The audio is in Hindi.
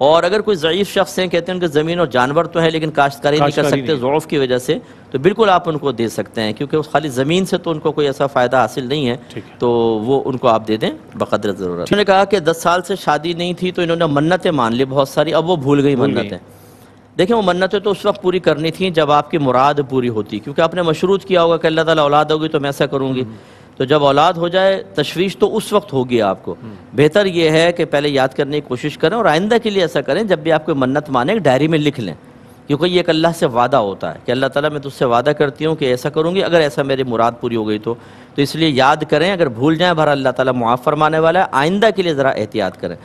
और अगर कोई ज़यीफ़ शख्स हैं कहते हैं उनके ज़मीन और जानवर तो है लेकिन काश्तकारी नहीं कर सकते ज़ौफ़ की वजह से तो बिल्कुल आप उनको दे सकते हैं क्योंकि उस खाली ज़मीन से तो उनको कोई ऐसा फ़ायदा हासिल नहीं है। तो वो उनको आप दे दें बकदर ज़रूरत। उन्होंने कहा कि दस साल से शादी नहीं थी तो इन्होंने मन्नतें मान ली बहुत सारी अब वो भूल गई मन्नतें। देखें वो मन्नतें तो उस वक्त पूरी करनी थी जब आपकी मुराद पूरी होती क्योंकि आपने मशरूत किया होगा कि अल्लाह ताला औलाद होगी तो मैं ऐसा करूँगी। तो जब औलाद हो जाए तशवीश तो उस वक्त होगी आपको। बेहतर यह है कि पहले याद करने की कोशिश करें और आइंदा के लिए ऐसा करें जब भी आपको मन्नत माने डायरी में लिख लें। क्योंकि ये एक अल्लाह से वादा होता है कि अल्लाह ताला मैं तुझसे वादा करती हूँ कि ऐसा करूँगी अगर ऐसा मेरी मुराद पूरी हो गई तो। तो इसलिए याद करें अगर भूल जाएँ भरा अल्लाह ताला मुआफ़ फरमाने वाला है आइंदा के लिए ज़रा एहतियात करें।